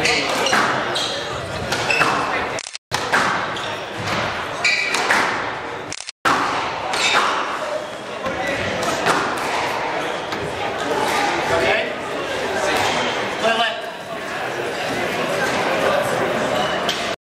Amém.